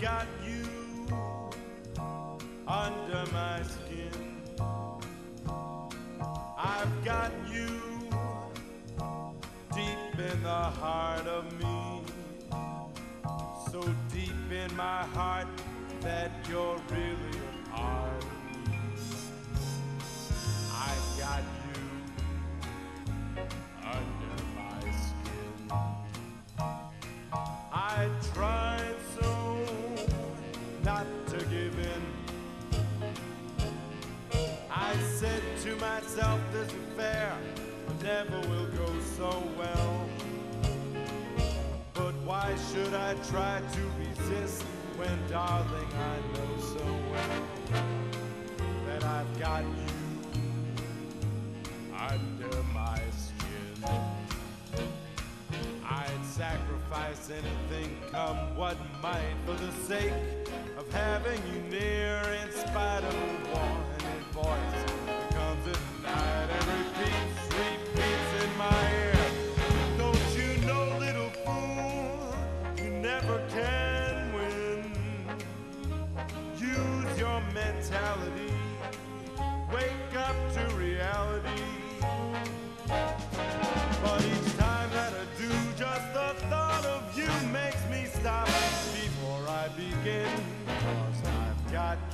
got you under my skin. I've got you deep in the heart of me. So deep in my heart that you're I said to myself, this affair never will go so well. But why should I try to resist when, darling, I know so well that I've got you anything, come what might, for the sake of having you near, in spite of a warning voice that comes at night and repeats, repeats in my ear. Don't you know, little fool, you never can win. Use your mentality, wake up to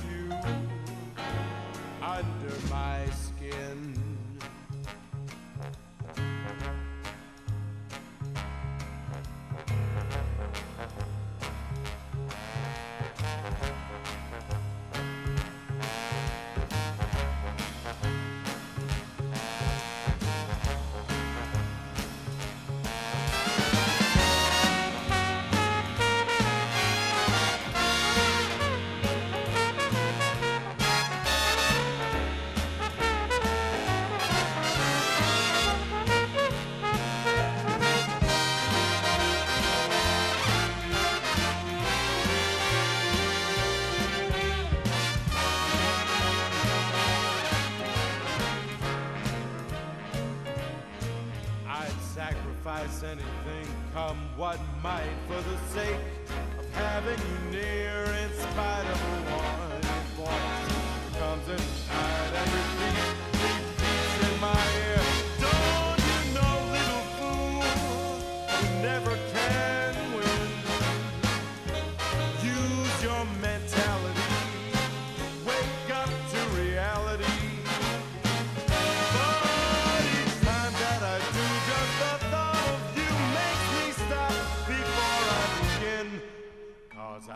you under my sacrifice anything, come what might, for the sake of having you near, in spite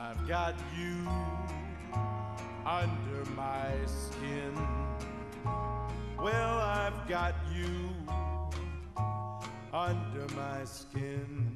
I've got you under my skin. Well, I've got you under my skin.